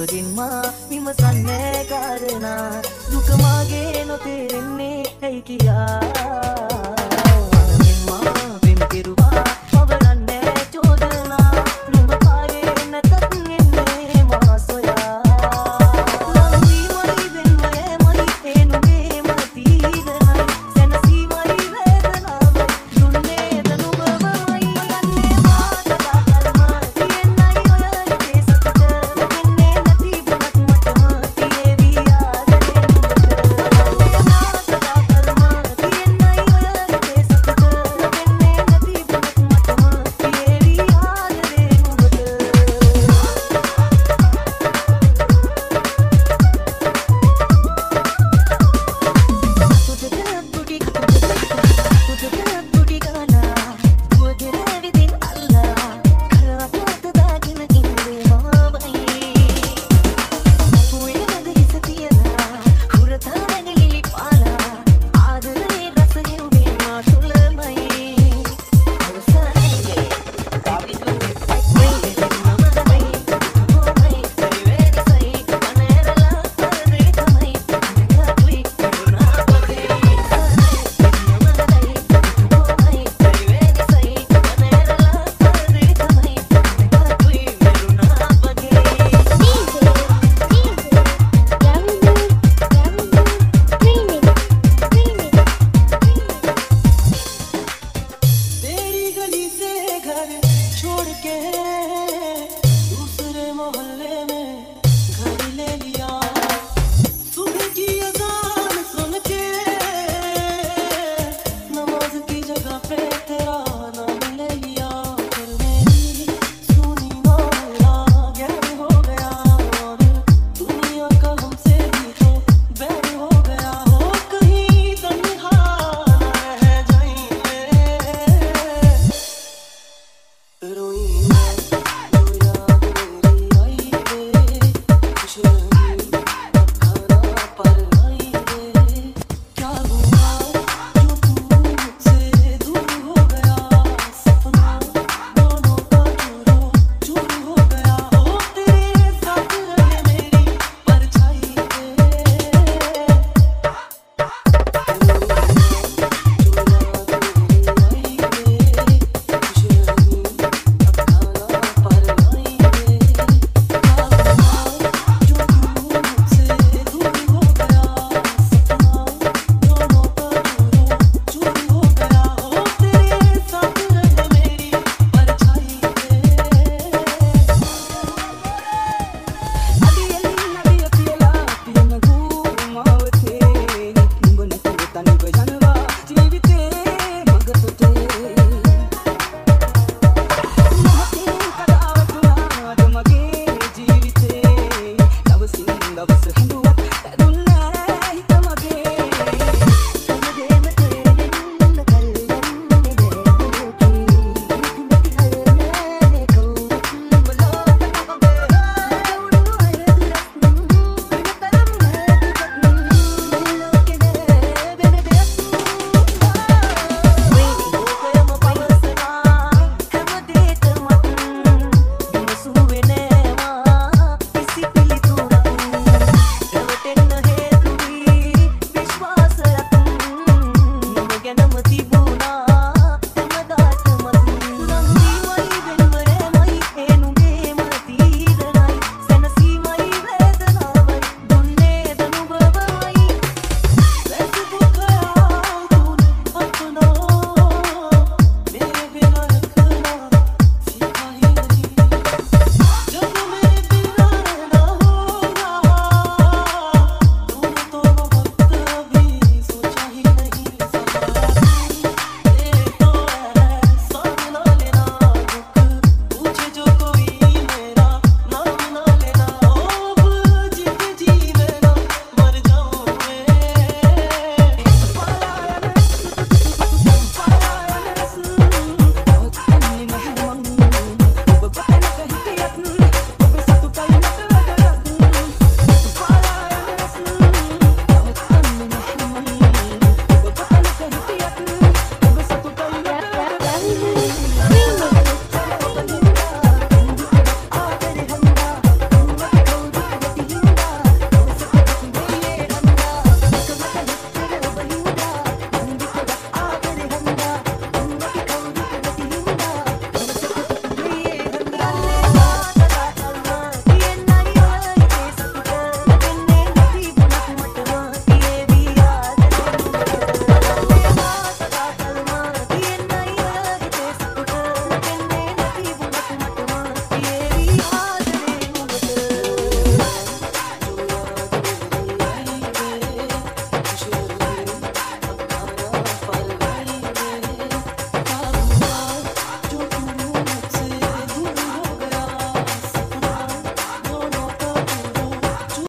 ඔබදින් මා විමසන්නේ කාරණා. දුක මාගේ නොතේරෙන්නේ ඇයි කියා?